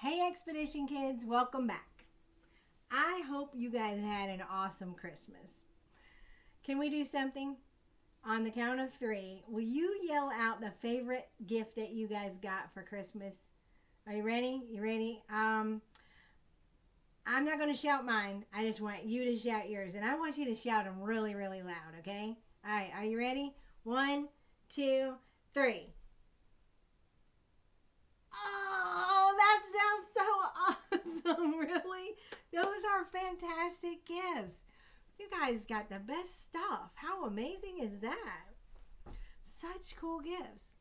Hey, Expedition Kids, welcome back. I hope you guys had an awesome Christmas. Can we do something? On the count of three, will you yell out the favorite gift that you guys got for Christmas? Are you ready? You ready? Um, I'm not going to shout mine. I just want you to shout yours. And I want you to shout them really, really loud, okay? All right, are you ready? One, two, three. Oh, that sounds so awesome, really. Those are fantastic gifts. You guys got the best stuff. How amazing is that? Such cool gifts.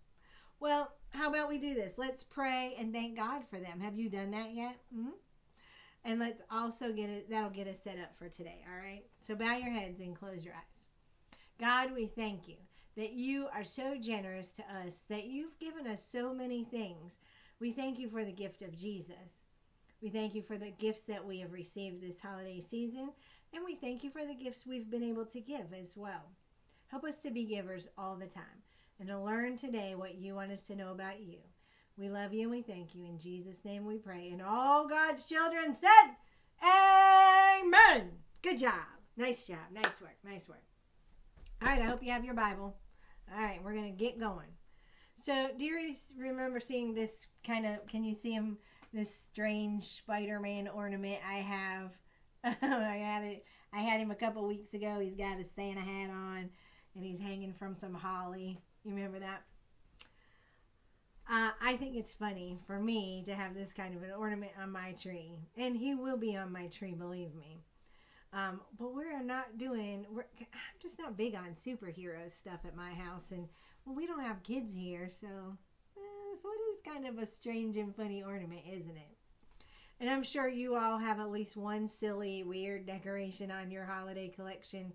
Well, how about we do this? Let's pray and thank God for them. Have you done that yet? Mm-hmm. And let's also get it, that'll get us set up for today, all right? So bow your heads and close your eyes. God, we thank you that you are so generous to us, that you've given us so many things. We thank you for the gift of Jesus. We thank you for the gifts that we have received this holiday season, and we thank you for the gifts we've been able to give as well. Help us to be givers all the time and to learn today what you want us to know about you. We love you and we thank you. In Jesus' name we pray. And all God's children said, Amen. Good job. Nice job. Nice work. Nice work. All right, I hope you have your Bible. All right, we're going to get going. So, do you remember seeing this kind of, can you see him, this strange Spider Man ornament I have? I had it. I had him a couple weeks ago. He's got a Santa hat on, and he's hanging from some holly. You remember that? Uh, I think it's funny for me to have this kind of an ornament on my tree, and he will be on my tree, believe me. Um, but we're not doing. We're, I'm just not big on superhero stuff at my house, and well, we don't have kids here, so eh, so it is kind of a strange and funny ornament, isn't it? And I'm sure you all have at least one silly, weird decoration on your holiday collection,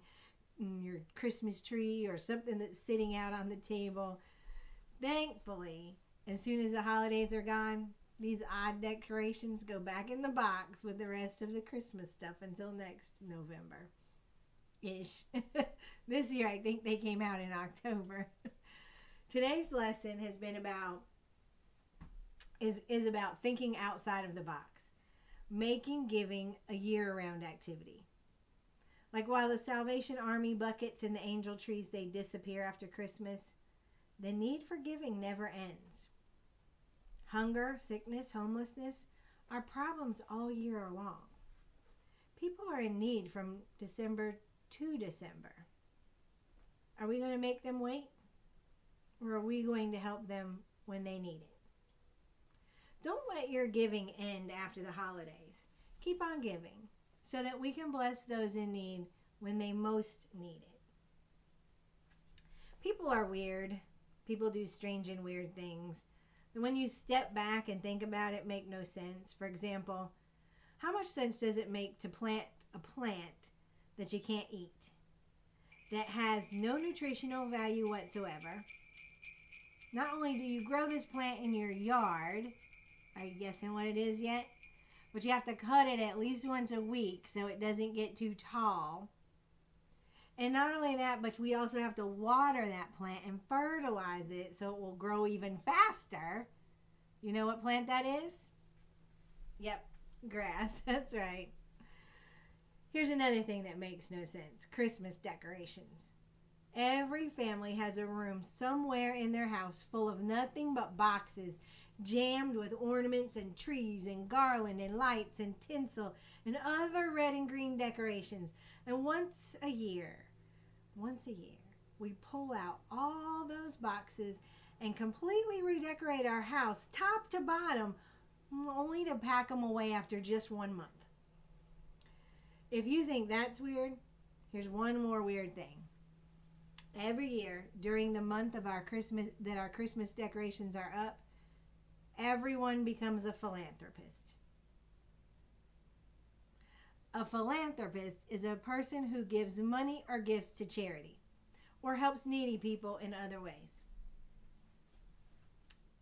your Christmas tree, or something that's sitting out on the table. Thankfully, as soon as the holidays are gone, these odd decorations go back in the box with the rest of the Christmas stuff until next November. Ish. this year, I think they came out in October. Today's lesson has been about is is about thinking outside of the box, making giving a year-round activity. Like while the Salvation Army buckets and the angel trees they disappear after Christmas, the need for giving never ends. Hunger, sickness, homelessness are problems all year long. People are in need from December to December. Are we going to make them wait? Or are we going to help them when they need it? Don't let your giving end after the holidays. Keep on giving so that we can bless those in need when they most need it. People are weird. People do strange and weird things when you step back and think about it, make no sense. For example, how much sense does it make to plant a plant that you can't eat, that has no nutritional value whatsoever? Not only do you grow this plant in your yard, are you guessing what it is yet? But you have to cut it at least once a week so it doesn't get too tall. And not only that, but we also have to water that plant and fertilize it so it will grow even faster. You know what plant that is? Yep, grass. That's right. Here's another thing that makes no sense Christmas decorations. Every family has a room somewhere in their house full of nothing but boxes jammed with ornaments and trees and garland and lights and tinsel and other red and green decorations. And once a year, once a year, we pull out all those boxes and completely redecorate our house top to bottom, only to pack them away after just one month. If you think that's weird, here's one more weird thing. Every year during the month of our Christmas that our Christmas decorations are up, everyone becomes a philanthropist. A philanthropist is a person who gives money or gifts to charity or helps needy people in other ways.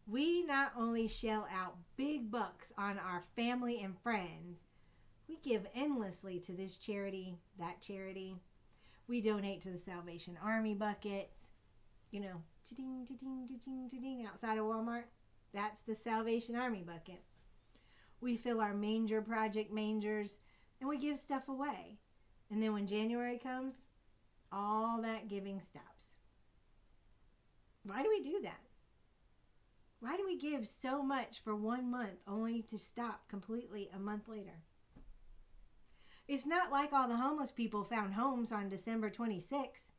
We not only shell out big bucks on our family and friends, we give endlessly to this charity, that charity. We donate to the Salvation Army buckets, you know, ding ding ding ding ding outside of Walmart. That's the Salvation Army bucket. We fill our manger project mangers and we give stuff away. And then when January comes, all that giving stops. Why do we do that? Why do we give so much for one month only to stop completely a month later? It's not like all the homeless people found homes on December 26th.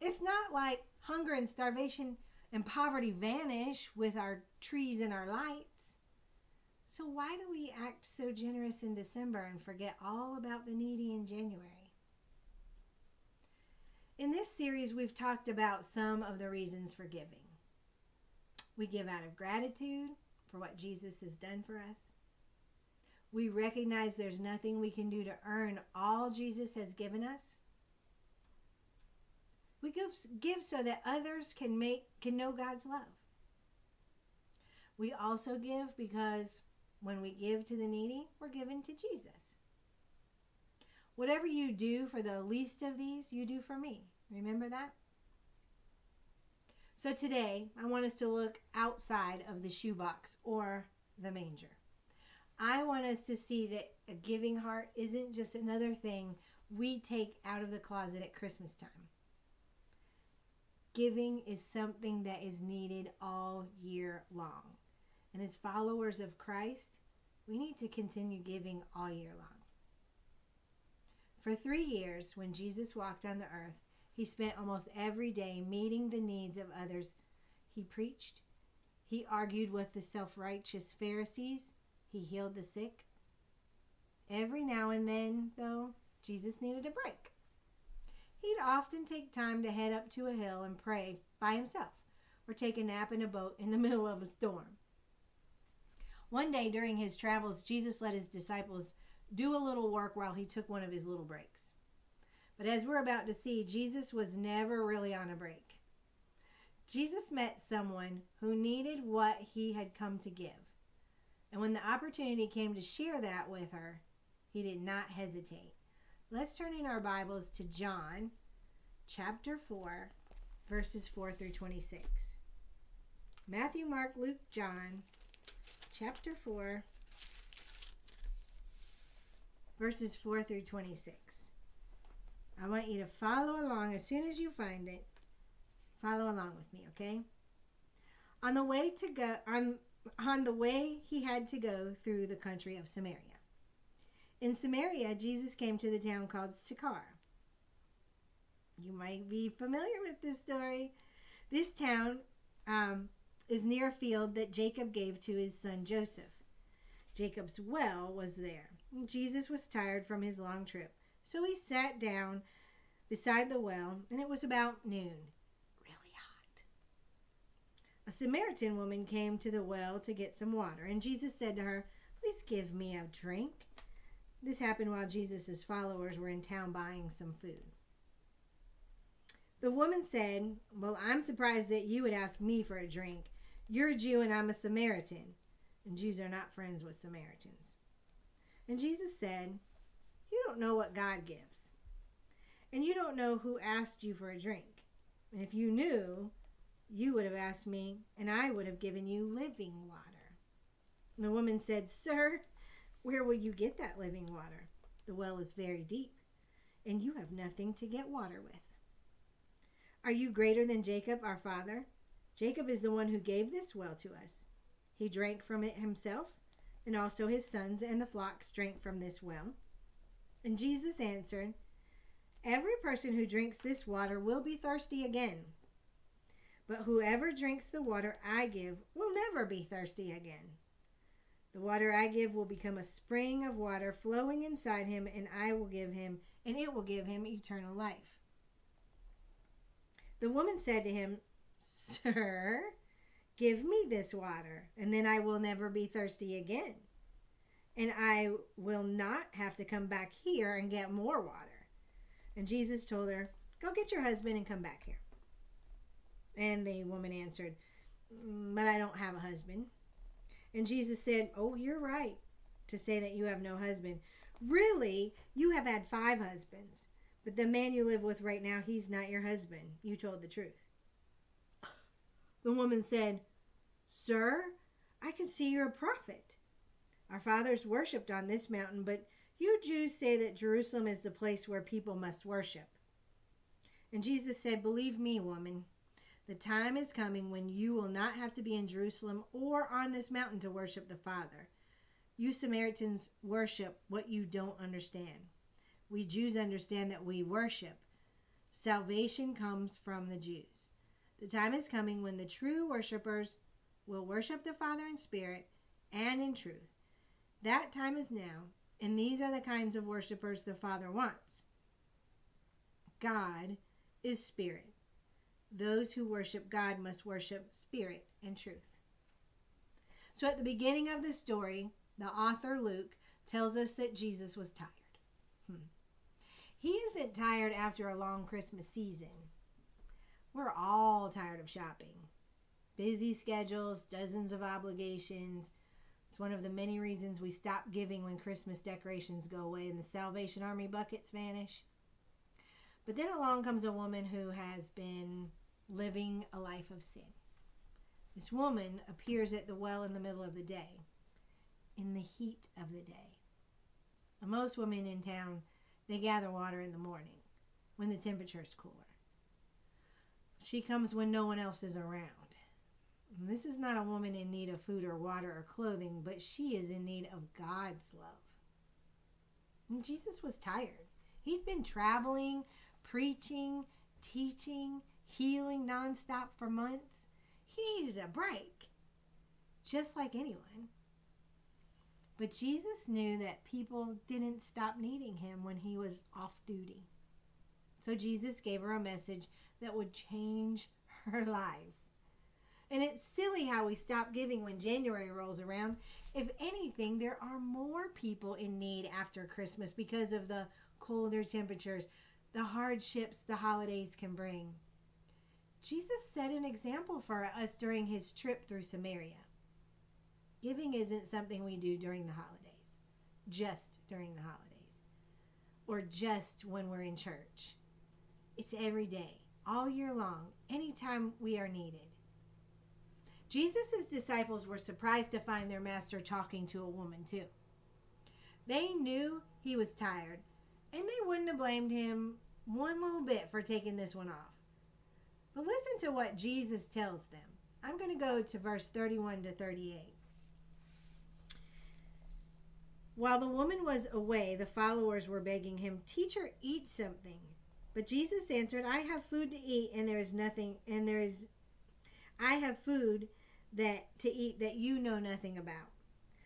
It's not like hunger and starvation and poverty vanish with our trees and our lights. So, why do we act so generous in December and forget all about the needy in January? In this series, we've talked about some of the reasons for giving. We give out of gratitude for what Jesus has done for us. We recognize there's nothing we can do to earn all Jesus has given us. We give, give so that others can make can know God's love. We also give because when we give to the needy, we're given to Jesus. Whatever you do for the least of these, you do for me. Remember that? So today, I want us to look outside of the shoebox or the manger. I want us to see that a giving heart isn't just another thing we take out of the closet at Christmas time. Giving is something that is needed all year long. And as followers of Christ, we need to continue giving all year long. For three years, when Jesus walked on the earth, he spent almost every day meeting the needs of others. He preached. He argued with the self righteous Pharisees. He healed the sick. Every now and then, though, Jesus needed a break. He'd often take time to head up to a hill and pray by himself or take a nap in a boat in the middle of a storm. One day during his travels, Jesus let his disciples do a little work while he took one of his little breaks. But as we're about to see, Jesus was never really on a break. Jesus met someone who needed what he had come to give. And when the opportunity came to share that with her, he did not hesitate. Let's turn in our Bibles to John chapter 4, verses 4 through 26. Matthew, Mark, Luke, John, chapter 4, verses 4 through 26. I want you to follow along as soon as you find it. Follow along with me, okay? On the way to go on on the way he had to go through the country of Samaria. In Samaria, Jesus came to the town called Sychar. You might be familiar with this story. This town um, is near a field that Jacob gave to his son Joseph. Jacob's well was there. Jesus was tired from his long trip. So he sat down beside the well, and it was about noon. A Samaritan woman came to the well to get some water, and Jesus said to her, Please give me a drink. This happened while Jesus' followers were in town buying some food. The woman said, Well, I'm surprised that you would ask me for a drink. You're a Jew and I'm a Samaritan. And Jews are not friends with Samaritans. And Jesus said, you don't know what God gives. And you don't know who asked you for a drink. And if you knew, you would have asked me, and I would have given you living water. And the woman said, Sir, where will you get that living water? The well is very deep, and you have nothing to get water with. Are you greater than Jacob, our father? Jacob is the one who gave this well to us. He drank from it himself, and also his sons and the flocks drank from this well. And Jesus answered, Every person who drinks this water will be thirsty again. But whoever drinks the water I give will never be thirsty again. The water I give will become a spring of water flowing inside him, and I will give him, and it will give him eternal life. The woman said to him, Sir, give me this water, and then I will never be thirsty again and I will not have to come back here and get more water. And Jesus told her, Go get your husband and come back here. And the woman answered, mm, But I don't have a husband. And Jesus said, Oh, you're right to say that you have no husband. Really, you have had five husbands, but the man you live with right now, he's not your husband. You told the truth. The woman said, Sir, I can see you're a prophet. Our fathers worshipped on this mountain, but you Jews say that Jerusalem is the place where people must worship. And Jesus said, Believe me, woman, the time is coming when you will not have to be in Jerusalem or on this mountain to worship the Father. You Samaritans worship what you don't understand. We Jews understand that we worship. Salvation comes from the Jews. The time is coming when the true worshippers will worship the Father in spirit and in truth. That time is now, and these are the kinds of worshipers the Father wants. God is spirit. Those who worship God must worship spirit and truth. So at the beginning of the story, the author Luke tells us that Jesus was tired. Hmm. He isn't tired after a long Christmas season. We're all tired of shopping. Busy schedules, dozens of obligations. It's one of the many reasons we stop giving when Christmas decorations go away and the Salvation Army buckets vanish. But then along comes a woman who has been living a life of sin. This woman appears at the well in the middle of the day in the heat of the day. And most women in town, they gather water in the morning when the temperature is cooler. She comes when no one else is around. And this is not a woman in need of food or water or clothing, but she is in need of God's love. And Jesus was tired. He'd been traveling, preaching, teaching, healing nonstop for months. He needed a break, just like anyone. But Jesus knew that people didn't stop needing him when he was off duty. So Jesus gave her a message that would change her life. And it's silly how we stop giving when January rolls around. If anything, there are more people in need after Christmas because of the colder temperatures, the hardships the holidays can bring. Jesus set an example for us during his trip through Samaria. Giving isn't something we do during the holidays, just during the holidays, or just when we're in church. It's every day, all year long, anytime we are needed. Jesus' disciples were surprised to find their master talking to a woman, too. They knew he was tired, and they wouldn't have blamed him one little bit for taking this one off. But listen to what Jesus tells them. I'm going to go to verse 31 to 38. While the woman was away, the followers were begging him, Teacher, eat something. But Jesus answered, I have food to eat, and there is nothing, and there is, I have food that to eat that you know nothing about.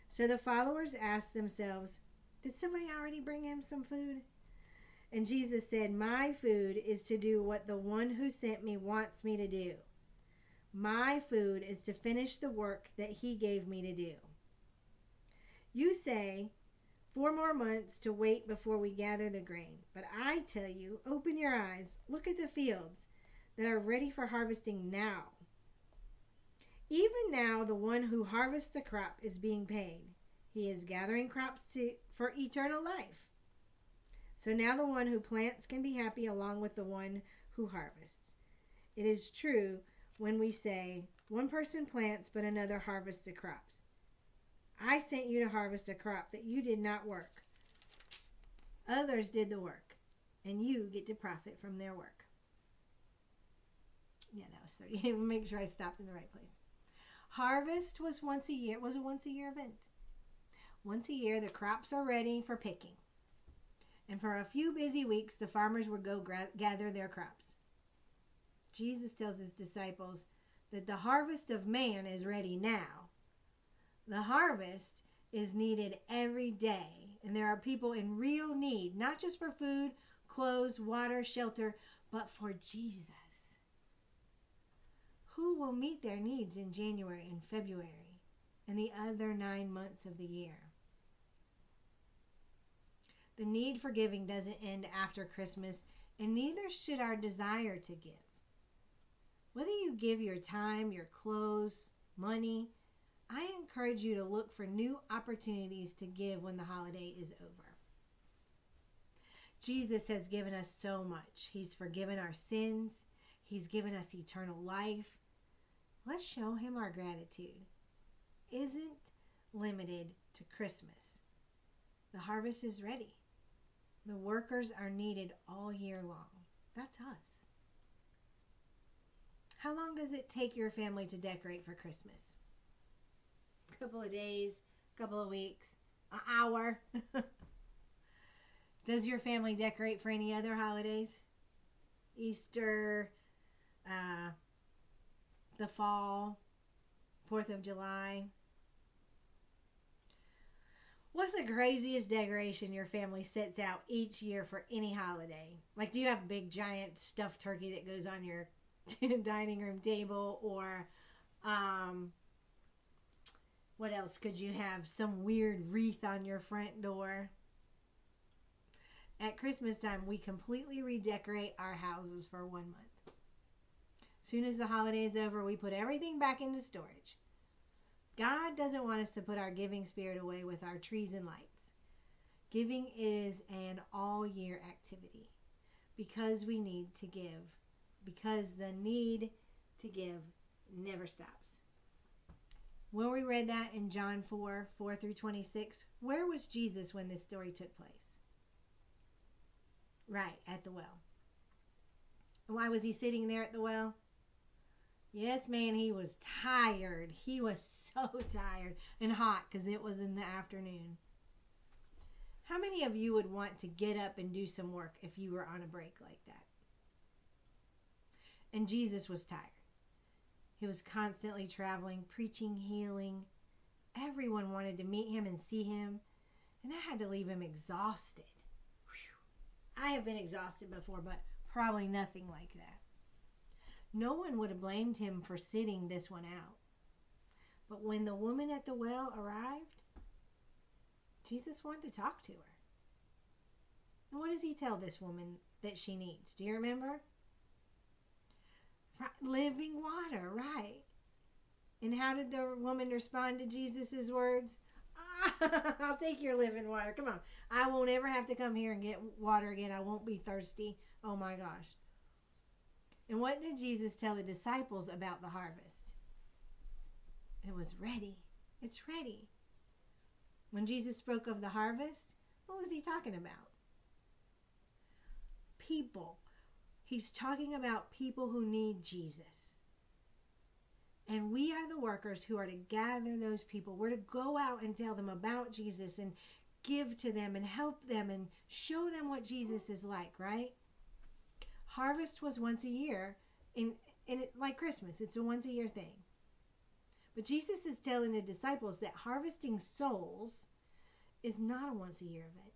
So the followers asked themselves, Did somebody already bring him some food? And Jesus said, My food is to do what the one who sent me wants me to do. My food is to finish the work that he gave me to do. You say, Four more months to wait before we gather the grain. But I tell you, open your eyes, look at the fields that are ready for harvesting now. Even now, the one who harvests the crop is being paid. He is gathering crops to, for eternal life. So now the one who plants can be happy along with the one who harvests. It is true when we say, one person plants, but another harvests the crops. I sent you to harvest a crop that you did not work. Others did the work, and you get to profit from their work. Yeah, that was 30. Make sure I stopped in the right place. Harvest was once a year, It was a once a year event. Once a year, the crops are ready for picking. And for a few busy weeks, the farmers would go gra- gather their crops. Jesus tells his disciples that the harvest of man is ready now the harvest is needed every day, and there are people in real need, not just for food, clothes, water, shelter, but for Jesus. Who will meet their needs in January and February and the other nine months of the year? The need for giving doesn't end after Christmas, and neither should our desire to give. Whether you give your time, your clothes, money, I encourage you to look for new opportunities to give when the holiday is over. Jesus has given us so much. He's forgiven our sins, He's given us eternal life. Let's show Him our gratitude. Isn't limited to Christmas. The harvest is ready. The workers are needed all year long. That's us. How long does it take your family to decorate for Christmas? A couple of days, a couple of weeks, an hour. does your family decorate for any other holidays? Easter, uh, the fall, Fourth of July. What's the craziest decoration your family sets out each year for any holiday? Like, do you have a big giant stuffed turkey that goes on your dining room table, or um, what else could you have? Some weird wreath on your front door. At Christmas time, we completely redecorate our houses for one month. Soon as the holiday is over, we put everything back into storage. God doesn't want us to put our giving spirit away with our trees and lights. Giving is an all year activity because we need to give, because the need to give never stops. When we read that in John 4 4 through 26, where was Jesus when this story took place? Right, at the well. Why was he sitting there at the well? Yes, man, he was tired. He was so tired and hot because it was in the afternoon. How many of you would want to get up and do some work if you were on a break like that? And Jesus was tired. He was constantly traveling, preaching, healing. Everyone wanted to meet him and see him, and that had to leave him exhausted. Whew. I have been exhausted before, but probably nothing like that. No one would have blamed him for sitting this one out. But when the woman at the well arrived, Jesus wanted to talk to her. And what does he tell this woman that she needs? Do you remember? Living water, right. And how did the woman respond to Jesus' words? I'll take your living water. Come on. I won't ever have to come here and get water again. I won't be thirsty. Oh my gosh. And what did Jesus tell the disciples about the harvest? It was ready. It's ready. When Jesus spoke of the harvest, what was he talking about? People. He's talking about people who need Jesus. And we are the workers who are to gather those people. We're to go out and tell them about Jesus and give to them and help them and show them what Jesus is like, right? Harvest was once a year, and and it, like Christmas, it's a once a year thing. But Jesus is telling the disciples that harvesting souls is not a once a year event.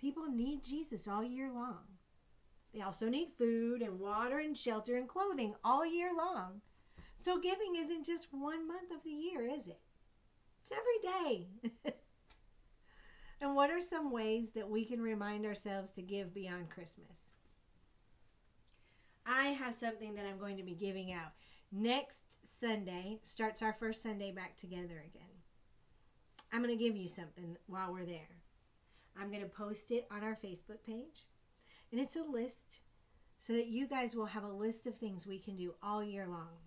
People need Jesus all year long. They also need food and water and shelter and clothing all year long. So giving isn't just one month of the year, is it? It's every day. and what are some ways that we can remind ourselves to give beyond Christmas? I have something that I'm going to be giving out. Next Sunday starts our first Sunday back together again. I'm going to give you something while we're there. I'm going to post it on our Facebook page. And it's a list so that you guys will have a list of things we can do all year long.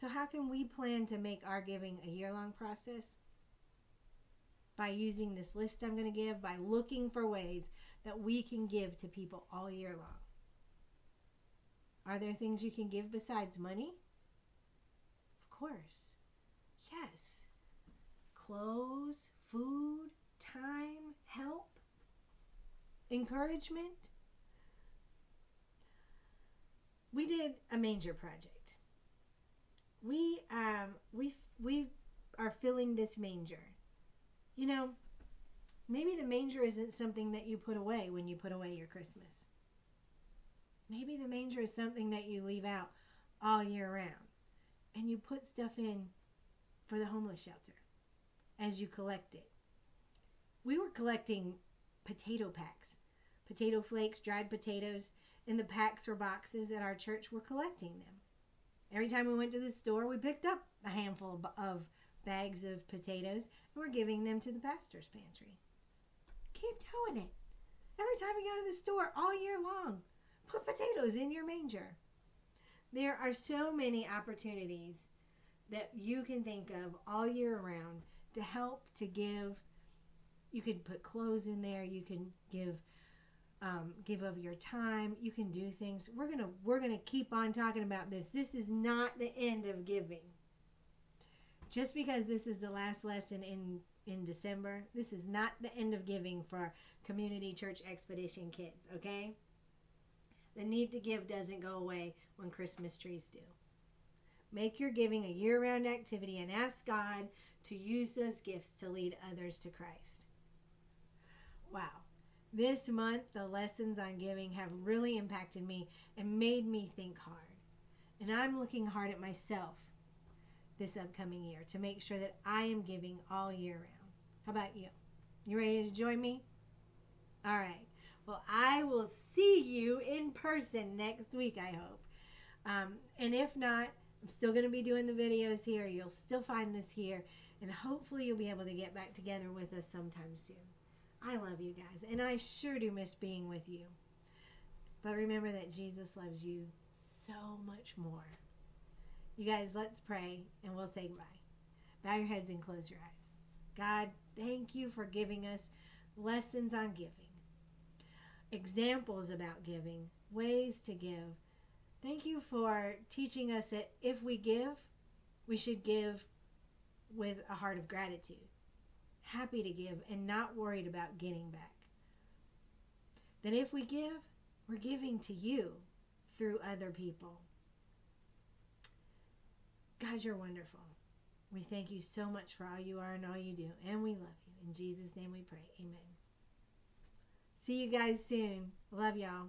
So, how can we plan to make our giving a year long process? By using this list I'm going to give, by looking for ways that we can give to people all year long. Are there things you can give besides money? Of course. Yes. Clothes, food, time, help, encouragement. We did a manger project. We um we we are filling this manger. You know, maybe the manger isn't something that you put away when you put away your Christmas. Maybe the manger is something that you leave out all year round and you put stuff in for the homeless shelter as you collect it. We were collecting potato packs, potato flakes, dried potatoes, in the packs or boxes at our church. We're collecting them. Every time we went to the store, we picked up a handful of bags of potatoes and we're giving them to the pastor's pantry. Keep doing it. Every time we go to the store all year long, Put potatoes in your manger. There are so many opportunities that you can think of all year round to help to give. You can put clothes in there. You can give um, give of your time. You can do things. We're gonna we're gonna keep on talking about this. This is not the end of giving. Just because this is the last lesson in in December, this is not the end of giving for Community Church Expedition kids. Okay. The need to give doesn't go away when Christmas trees do. Make your giving a year round activity and ask God to use those gifts to lead others to Christ. Wow. This month, the lessons on giving have really impacted me and made me think hard. And I'm looking hard at myself this upcoming year to make sure that I am giving all year round. How about you? You ready to join me? All right. Well, I will see you in person next week, I hope. Um, and if not, I'm still going to be doing the videos here. You'll still find this here. And hopefully, you'll be able to get back together with us sometime soon. I love you guys. And I sure do miss being with you. But remember that Jesus loves you so much more. You guys, let's pray and we'll say goodbye. Bow your heads and close your eyes. God, thank you for giving us lessons on giving examples about giving, ways to give. Thank you for teaching us that if we give, we should give with a heart of gratitude, happy to give and not worried about getting back. Then if we give, we're giving to you through other people. God, you're wonderful. We thank you so much for all you are and all you do, and we love you. In Jesus' name we pray. Amen. See you guys soon. Love y'all.